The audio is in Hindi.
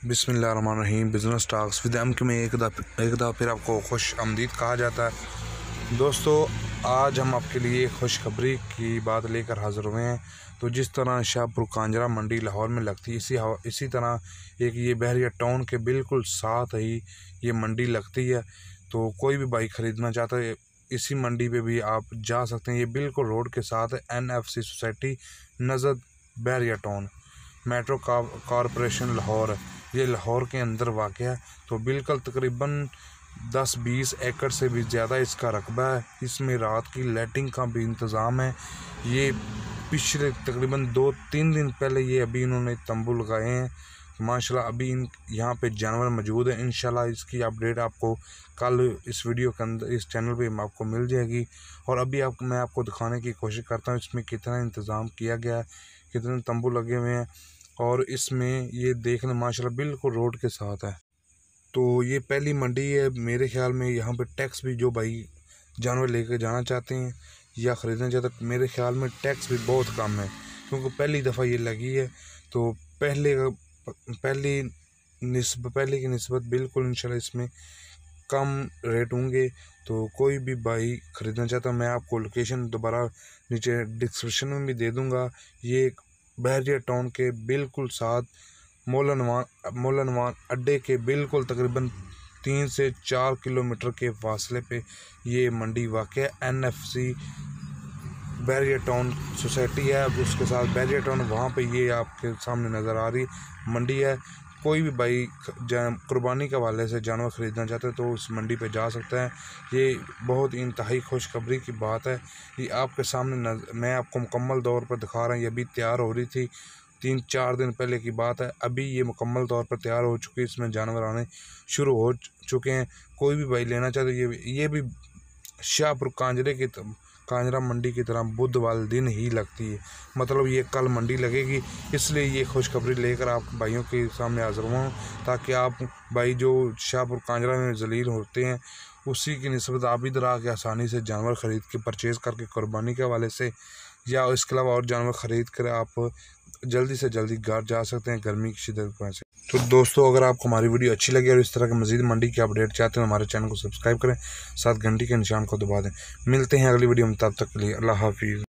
बिसमीम बिज़नेस टाक्स विद एम के में एक दफ़ा एक दफ़ा फिर आपको खुश आमदीद कहा जाता है। दोस्तों, आज हम आपके लिए खुशखबरी की बात लेकर हाज़िर हुए हैं। तो जिस तरह शाहपुर, कांजरा, मंडी, लाहौर में लगती इसी इसी तरह एक ये बहरिया टाउन के बिल्कुल साथ ही ये मंडी लगती है। तो कोई भी बाइक ख़रीदना चाहता है, इसी मंडी पे भी आप जा सकते हैं। ये बिल्कुल रोड के साथ एन एफ़ सी सोसाइटी नज़र Bahria town. Metro corporation Lahore, ये लाहौर के अंदर वाक़ है। तो बिल्कुल तकरीबन दस बीस एकड़ से भी ज़्यादा इसका रकबा है। इसमें रात की लाइटिंग का भी इंतज़ाम है। ये पिछले तकरीबन दो तीन दिन पहले ये अभी इन्होंने तंबू लगाए हैं। तो माशाल्लाह अभी इन, यहाँ पे जानवर मौजूद है। इन इसकी अपडेट आपको कल इस वीडियो के अंदर, इस चैनल पे आपको मिल जाएगी। और अभी आप, मैं आपको दिखाने की कोशिश करता हूँ, इसमें कितना इंतज़ाम किया गया है, कितने तंबू लगे हुए हैं। और इसमें ये देखना माशाल्लाह बिल्कुल रोड के साथ है। तो ये पहली मंडी है, मेरे ख्याल में यहाँ पे टैक्स भी जो भाई जानवर लेकर जाना चाहते हैं या ख़रीदना चाहते हैं, मेरे ख्याल में टैक्स भी बहुत कम है, क्योंकि पहली दफ़ा ये लगी है। तो पहले का, पहली नस्ब, पहले की नस्बत बिल्कुल इंशाल्लाह इसमें कम रेट होंगे। तो कोई भी भाई ख़रीदना चाहता मैं आपको लोकेशन दोबारा नीचे डिस्क्रिप्शन में भी दे दूँगा। ये बहरिया टाउन के बिल्कुल साथ मोलनवान मोलनवान अड्डे के बिल्कुल तकरीबन तीन से चार किलोमीटर के फासले पे ये मंडी वाक़ है N F C Bahria town society है। उसके साथ बैरिया टाउन, वहाँ पे ये आपके सामने नज़र आ रही मंडी है। कोई भी भाई कुर्बानी के हवाले से जानवर ख़रीदना चाहते हैं तो उस मंडी पे जा सकता है। ये बहुत इंतहाई खुशखबरी की बात है। ये आपके सामने मैं आपको मुकम्मल तौर पर दिखा रहा हूँ। ये अभी तैयार हो रही थी। तीन चार दिन पहले की बात है। अभी ये मुकम्मल तौर पर तैयार हो चुकी है। इसमें जानवर आने शुरू हो चुके हैं। कोई भी भाई लेना चाहते ये ये भी शाहपुर कांजरे की कांजरा मंडी की तरह बुध वाले दिन ही लगती है। मतलब ये कल मंडी लगेगी, इसलिए ये खुशखबरी लेकर आप भाइयों के सामने हाजिर हुआ ताकि आप भाई जो शाहपुर कांजरा में जलील होते हैं, उसी की नस्बत आप इधर आके आसानी से जानवर ख़रीद के परचेज़ करके कुर्बानी के हवाले से, या इसके अलावा और जानवर ख़रीद कर आप जल्दी से जल्दी घर जा सकते हैं, गर्मी की शिदत से तो दोस्तों, अगर आपको हमारी वीडियो अच्छी लगी और इस तरह के मजीद मंडी की अपडेट चाहते हैं हमारे चैनल को सब्सक्राइब करें साथ घंटी के निशान को दबा दें। मिलते हैं अगली वीडियो में, तब तक के लिए अल्लाह हाफिज़।